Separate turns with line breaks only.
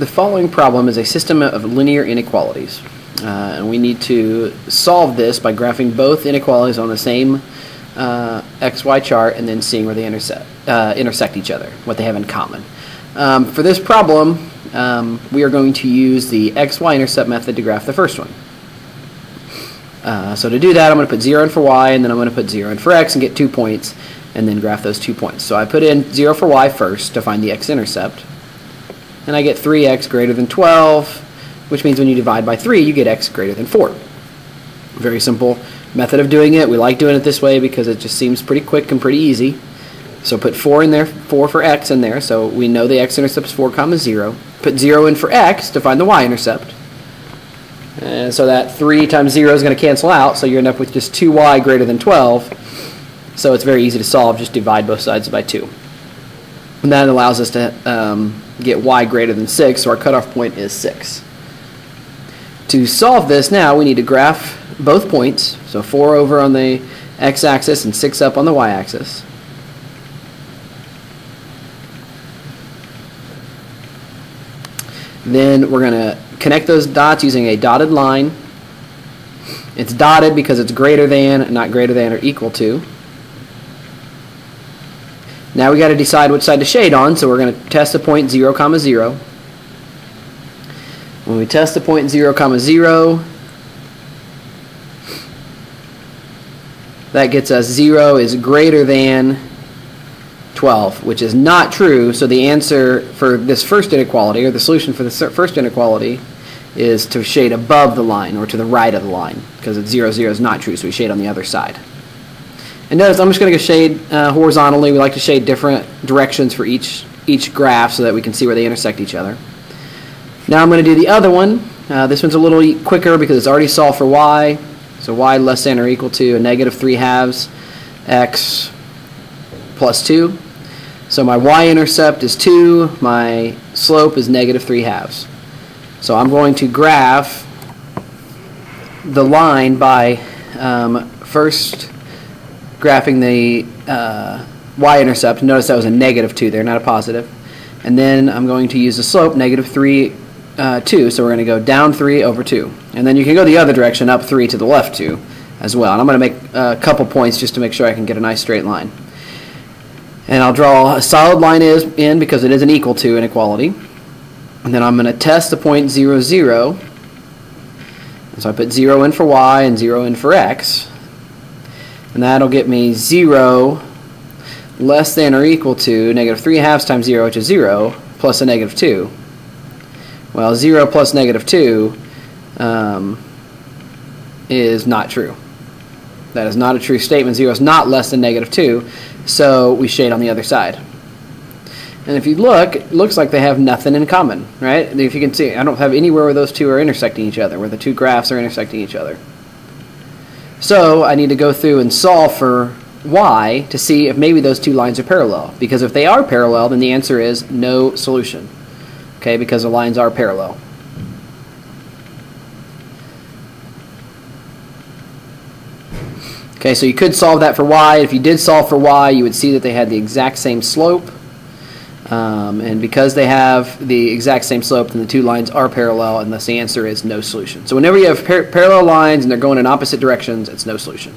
the following problem is a system of linear inequalities. Uh, and we need to solve this by graphing both inequalities on the same uh, xy chart and then seeing where they intersect, uh, intersect each other, what they have in common. Um, for this problem, um, we are going to use the xy-intercept method to graph the first one. Uh, so to do that, I'm going to put 0 in for y, and then I'm going to put 0 in for x and get two points, and then graph those two points. So I put in 0 for y first to find the x-intercept, and I get 3x greater than 12, which means when you divide by 3, you get x greater than 4. Very simple method of doing it. We like doing it this way because it just seems pretty quick and pretty easy. So put 4 in there, 4 for x in there, so we know the x-intercept is 4 comma 0. Put 0 in for x to find the y-intercept. And so that 3 times 0 is going to cancel out, so you end up with just 2y greater than 12. So it's very easy to solve, just divide both sides by 2. And that allows us to um, get y greater than 6, so our cutoff point is 6. To solve this now, we need to graph both points, so 4 over on the x-axis and 6 up on the y-axis. Then we're going to connect those dots using a dotted line. It's dotted because it's greater than, not greater than or equal to. Now we got to decide which side to shade on, so we're going to test the point 0, comma 0. When we test the point 0, comma 0, that gets us 0 is greater than 12, which is not true. So the answer for this first inequality, or the solution for the first inequality, is to shade above the line or to the right of the line because it's 0, 0 is not true, so we shade on the other side. And notice I'm just going to shade uh, horizontally. We like to shade different directions for each, each graph so that we can see where they intersect each other. Now I'm going to do the other one. Uh, this one's a little quicker because it's already solved for y. So y less than or equal to a negative 3 halves x plus 2. So my y-intercept is 2, my slope is negative 3 halves. So I'm going to graph the line by um, first graphing the uh, y-intercept. Notice that was a negative 2 there, not a positive. And then I'm going to use the slope, negative 3, uh, 2. So we're going to go down 3 over 2. And then you can go the other direction, up 3 to the left 2 as well. And I'm going to make a couple points just to make sure I can get a nice straight line. And I'll draw a solid line is in because it is an equal to inequality. And then I'm going to test the point 0, 0. So I put 0 in for y and 0 in for x. And that'll get me 0 less than or equal to negative 3 halves times 0, which is 0, plus a negative 2. Well, 0 plus negative 2 um, is not true. That is not a true statement. 0 is not less than negative 2, so we shade on the other side. And if you look, it looks like they have nothing in common, right? If you can see, I don't have anywhere where those two are intersecting each other, where the two graphs are intersecting each other. So I need to go through and solve for y to see if maybe those two lines are parallel. Because if they are parallel, then the answer is no solution. Okay, because the lines are parallel. Okay, so you could solve that for y. If you did solve for y, you would see that they had the exact same slope. Um, and because they have the exact same slope, then the two lines are parallel, and thus the answer is no solution. So whenever you have par parallel lines and they're going in opposite directions, it's no solution.